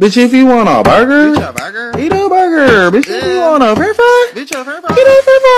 Bitch, if you want a burger, Bitch, a burger. eat a burger. Bitch, if you want a french fry, Bitch, a french eat a french fry.